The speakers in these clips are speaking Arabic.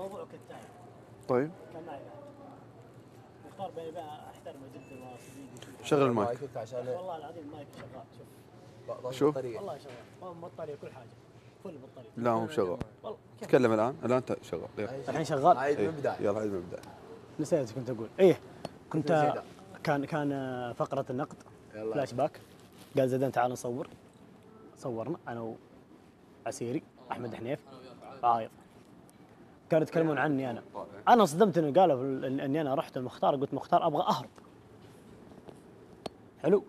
الموضوع كالتالي طيب. كان معي واحد مختار بيني وبين أحترمه جدا وصديقي شغل المايك. والله العظيم المايك شغال شوف. شوف. والله شغال. ما بطارية كل حاجة. فل بطارية. لا مو شغال. تكلم الآن. الآن شغال. الحين شغال. عيد من إيه. البداية. يلا عيد من البداية. نسيت كنت أقول. إيه كنت. كان كان فقرة النقد يلا. فلاش باك. قال زيدان تعال نصور. صورنا أنا وعسيري أحمد حنيف. عايض كانوا يتكلمون عني أنا. أنا صدمت إنه قالوا إني أنا رحت المختار قلت مختار أبغى أهرب. حلو.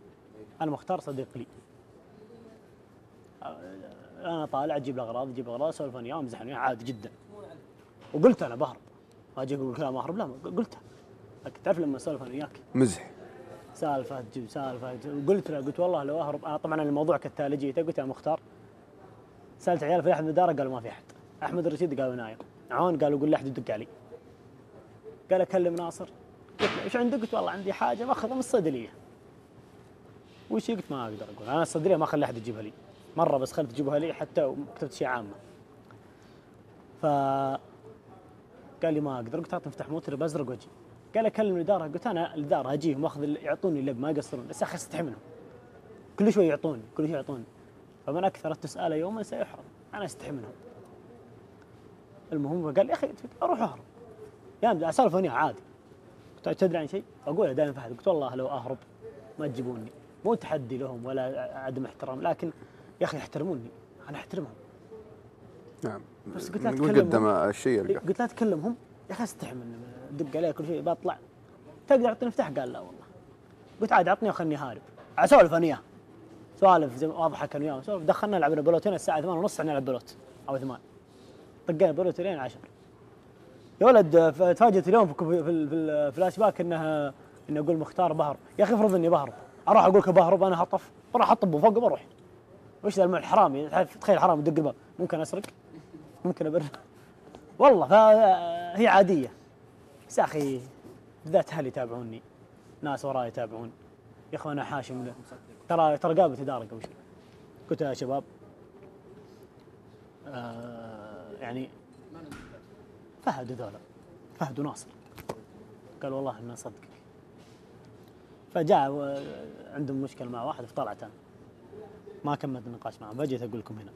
أنا مختار صديق لي. أنا طالع أجيب الأغراض أجيب الأغراض أسولف أنا وياه أمزح أنا وياه عادي جدا. وقلت أنا بهرب. ما أجي أقول كلام أهرب. لا قلتها لكن تعرف لما أسولف أنا وياك؟ مزح. سالفة تجيب سالفة تجيب. قلت له قلت والله لو أهرب أنا طبعا الموضوع كالتالي جيت قلت يا مختار. سألت عيال في أحد بالدار قالوا ما في أحد. أحمد الرشيد قالوا نايم. عون قالوا قول لاحد يدق علي. قال أكلم ناصر. قلت له إيش عندك؟ قلت والله عندي حاجة باخذها من الصيدلية. وش؟ قلت ما أقدر أقول. أنا الصيدلية ما أخلي أحد يجيبها لي. مرة بس خلت تجيبها لي حتى كتبت شيء عامة. ف قال لي ما أقدر. قلت اعطي مفتاح موتر بزرق وأجي. قال أكلم الإدارة. قلت أنا الإدارة اجيهم وأخذ ال- يعطوني لب ما يقصرون بس يا أخي أستحي منهم. كل شوي يعطوني كل شوي يعطوني. فمن أكثر التساله يوما سيحرم. أنا أستحي منهم. المهم قال يا أخي أروح أهرب؟ يا اسولف أنا عادي. قلت تدري عن شيء؟ أقول دائما فهد قلت والله لو أهرب ما تجيبوني. مو تحدي لهم ولا عدم احترام لكن يا أخي يحترموني أنا أحترمهم. نعم. بس قلت لا تتكلم قدم الشيء يرجع. قلت لا تكلمهم. يا أخي استحي من دق عليه كل شيء بطلع. تقدر تعطيني مفتاح؟ قال لا والله. قلت عاد عطني وخلني هارب. أسولف أنا سوالف زي ما اضحك أنا وياه. دخلنا لعبنا بلوت إيه الساعة 8 ونص نلعب بلوت. أو 8 طقينا بلوت لين 10 يا ولد تفاجئت اليوم في الفلاش باك انه إني أقول مختار بهرب يا أخي افرض إني بهرب أروح أقول لك بهرب أنا هطف. بروح أطب فوق بروح وش ذا الحرامي تخيل حرامي يدق الباب ممكن أسرق؟ ممكن ابر والله فهي عادية. بس يا أخي بالذات أهلي يتابعوني. ناس وراي يتابعون يا اخوان أنا حاشم. له ترى ترى قابلت إدارة قبل شوي. قلت يا شباب آه يعني فهد هذول فهد وناصر قال والله إنه صدقك. فجاء عندهم مشكلة مع واحد فطلعت أنا ما كملت النقاش معهم فجيت أقول لكم هنا.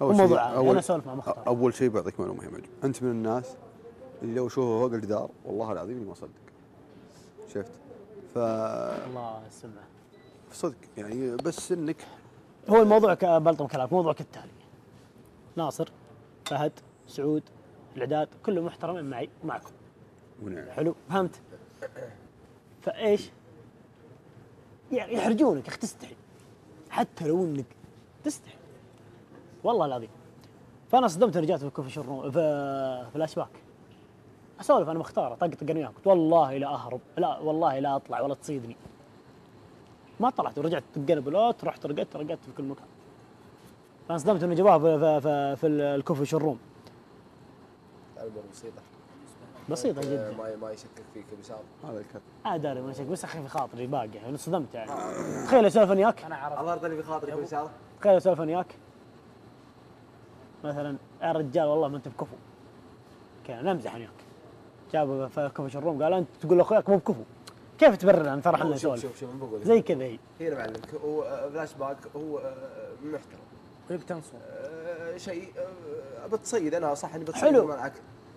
أول شيء عادي. اول أنا أسولف مع مختار. أول شيء بعطيك معلومة يا مجد. أنت من الناس اللي لو شوفه فوق الجدار والله العظيم إني ما اصدق شفت؟ ف الله السمعه صدق يعني بس إنك هو الموضوع بلطم كلامك موضوع كالتالي. ناصر فهد سعود الاعداد كلهم محترمين معي ومعكم. ونعم. حلو فهمت؟ فإيش؟ يعني يحرجونك أخي تستحي. حتى لو إنك تستحي. والله العظيم. فأنا صدمت رجعت في كوفي شرو في فلاش باك أسولف أنا مختار طقطق أنا وياه قلت والله لا أهرب لا والله لا أطلع ولا تصيدني. ما طلعت ورجعت طقنا بلوت رحت رقدت رقدت في كل مكان. فانا صدمت إنه جابوها في, في, في, في الكوفي شروم الأمور بسيطة. بسيطة آه، جدا ما ما يشكك فيك وسام هذا الكلام آه داري ما شك بس أخي في خاطري باقي يعني صدمت يعني. تخيل أسولف أنا وياك الله يرضى لي بخاطرك وسام تخيل أسولف أنا وياك مثلا يا رجال والله ما أنت بكفو. كذا نمزح أنا وياك جابوا في كفو شروم قال أنت تقول لأخوياك مو بكفو. كيف تبرر عن فرح إنه شوف شوف شوف لك. زي كذا هي. هي أنا بعلمك هو آه، فلاش باك هو آه، محترم. ولك تنصر. آه، شيء آه، بتصيد أنا صح إني بتصيد حلو. معك.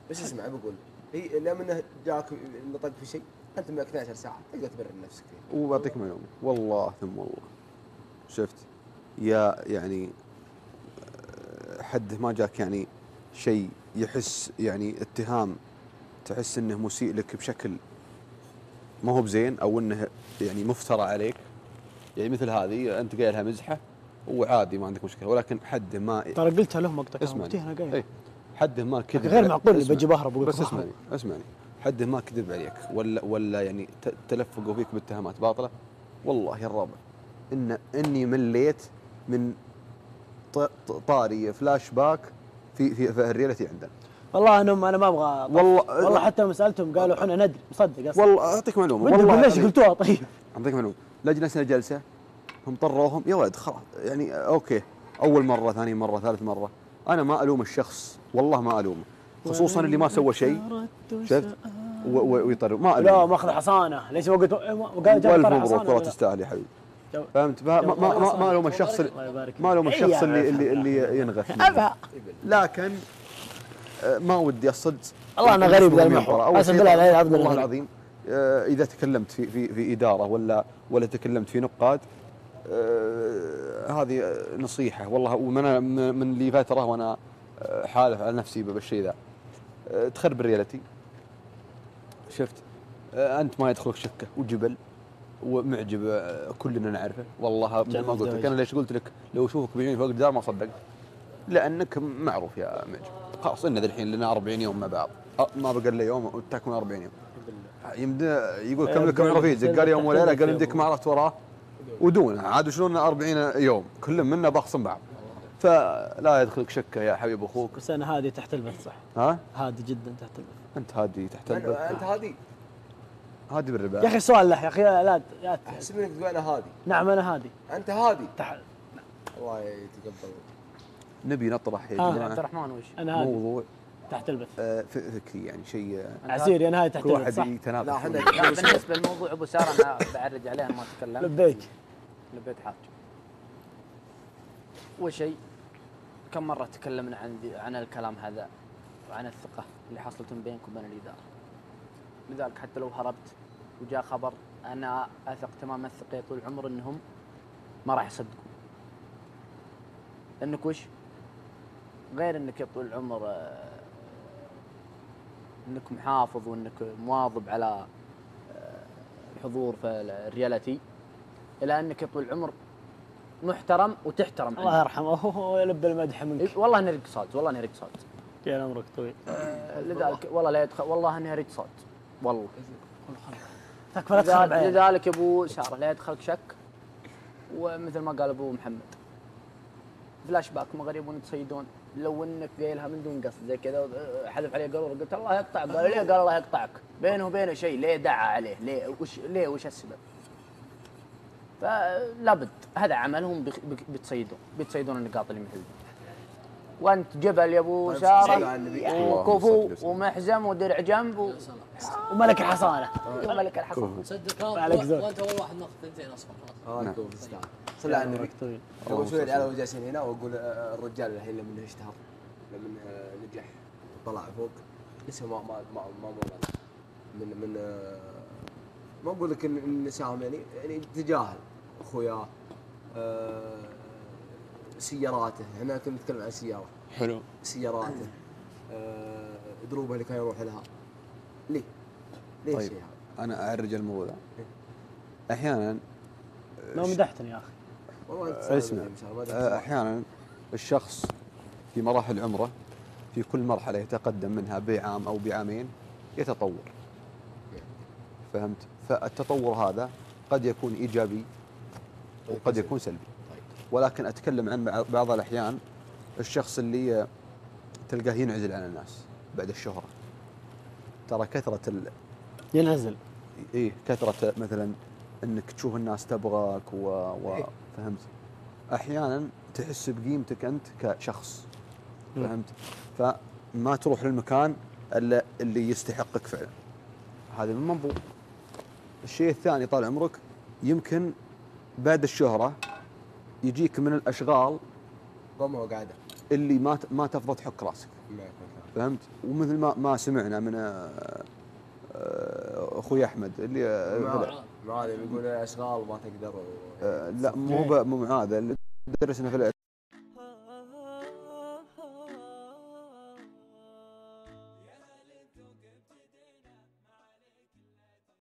بس اسمع بقول هي لما إنه جاك نطق في شيء أنت معك 12 ساعة تقدر تبرر نفسك فيه. وبعطيك معلومه والله ثم والله. شفت؟ يا يعني آه، حد ما جاك يعني شيء يحس يعني اتهام تحس إنه مسيء لك بشكل ما هو بزين أو إنه يعني مفترى عليك. يعني مثل هذه أنت قايلها مزحة. وعادي ما عندك مشكلة. ولكن حد ما ترى قلتها لهم مقطع اسمعني. هنا قايل. إيه، حد ما كذب غير معقول اللي. بجي بهرب بس اسمعني اسمعني. حد ما كذب عليك. ولا ولا يعني تلفقوا فيك باتهامات باطلة؟ والله يا الربع ان إني مليت من طاري فلاش باك في في, في ال reality عندنا. والله انهم أنا ما أبغى والله والله حتى لما سألتهم قالوا إحنا ندري مصدق أصلا. والله أعطيك معلومة. والله ليش. قلتوها طيب. أعطيك معلومة. لجنة جلسة. هم طروهم. يا ولد خلاص يعني okay. أول مرة ثاني مرة ثالث مرة. أنا ما ألوم الشخص. والله ما ألومه. خصوصا اللي ما سوى شيء. شفت؟ ويطر ما لا. ماخذ حصانة. ليش قلت وقال جاب مبروك حصانة والله؟ تستاهل يا حبيبي. فهمت؟ ما ما ما, ما, ما لوم الشخص الله ما لوم فيك. الشخص إيه اللي اللي. اللي ينغث لكن آه، ما ودي الصدق. والله أنا غريب ذا. المحور. شيء بالله العظيم والله. العظيم آه، إذا تكلمت في في في إدارة ولا ولا تكلمت في نقاد هذه آه، نصيحة. والله ومن من لي فتره وأنا آه، حالف على نفسي بالشيء ذا. آه، تخرب الريالتي شفت؟ أنت ما يدخلك شكه وجبل ومعجب كلنا نعرفه. والله مثل ما قلت لك أنا ليش قلت لك؟ لو أشوفك بعيوني فوق الدار ما صدقت لأنك معروف يا معجب. خلاص إن الحين لنا 40 يوم مع بعض. ما بقى إلا يوم وتكمل 40 يوم. يمدي يقول كم لكم عرفيت قال يوم وليلة قال يمديك ما عرفت وراه. ودونه عاد شلون 40 يوم؟ كل منا بخصم بعض. فلا يدخلك شكة يا حبيب أخوك. بس أنا هادي تحت البث صح؟ ها؟ هادي جدا تحت البث. أنت هادي تحت البث. أنت هادي. هادي بالربا. يا أخي سؤال له يا أخي لا لا أحسب إنك تقول أنا هادي. نعم أنا هادي. أنت هادي. تحت الله يتقبل. نبي نطرح يا آه. عبد جماعة الرحمن وش؟ أنا هادي. موضوع تحت البث. آه، فكري يعني شيء آه، عسيري أنا هادي تحت البث واحد صح؟ لا إحنا بالنسبة لموضوع أبو سارة أنا بعرج عليه ما أتكلم. لبيك. لبيت حاج. أول شيء كم مرة تكلمنا عن عن الكلام هذا وعن الثقة اللي حصلت بينك وبين الإدارة؟ لذلك حتى لو هربت وجاء خبر أنا أثق تمام الثقة طول العمر إنهم ما راح يصدقون. لأنك وش؟ غير إنك يا طول العمر آه، انك محافظ وانك مواظب على آه، الحضور في الرياليتي إلى أنك يا طول العمر محترم وتحترم الله عنه. يرحمه. هو يلب المدح منك. إيه، والله اني رقص صاد والله اني رقص صاد يا عمرك طويل. آه، لذلك والله لا يدخل والله اني رقص صاد والله. لذلك يا أبو ساره لا يدخلك شك. ومثل ما قال أبو محمد فلاش باك مغرب يتصيدون لو إنك قايلها من دون قصد زي كذا حذف عليه قرور قلت الله يقطع قال ليه؟ قال الله يقطعك. بينه وبينه شيء ليه دعا عليه؟ ليه؟ وش ليه؟ وش السبب؟ فلابد هذا عملهم بيتصيدون بيتصيدون النقاط اللي مثل ذي وانت جبل يا ابو سارة. وكفو. ومحزم ودرع جنب وملك الحصانة. وملك الحصان صدق. وانت أول واحد ناخذ ثنتين اصفر خلاص صلى على النبي. طويل قبل شوي العيال جالسين هنا وأقول آه، الرجال الحين لما اشتهر لما آه، نجح طلع فوق لسه ما ما ما ما من من آه، ما أقول لك إن نساهم يعني يعني تجاهل اخوياه آه، سياراته. إحنا كنا نتكلم عن سيارة. حلو. سياراته. آه، دروبه اللي كان يروح لها. ليه؟ ليش طيب. هذا؟ أنا أعرج الموضوع. ذا أحيانا ما مدحتني يا أخي. والله أنت اسمع آه،. أحيانا الشخص في مراحل عمره في كل مرحلة يتقدم منها بعام أو بعامين يتطور. فهمت؟ فالتطور هذا قد يكون إيجابي وقد يكون سلبي. ولكن أتكلم عن بع- بعض الأحيان الشخص اللي تلقاه ينعزل عن الناس بعد الشهرة. ترى كثرة ال... ينعزل. إيه كثرة مثلا إنك تشوف الناس تبغاك و... و... فهمت؟ أحيانا تحس بقيمتك أنت كشخص. فهمت؟ فما تروح للمكان إلا اللي يستحقك فعلا. هذا من منظور. الشيء الثاني طال عمرك يمكن بعد الشهرة يجيك من الأشغال قومه وقعده اللي ما ما تفضل تحك راسك. فهمت؟ ومثل ما ما سمعنا من آه، آه، أخوي أحمد اللي آه، معاذ يقول اشغال ما تقدر. لا مو ب- مو معاذ اللي درسنا في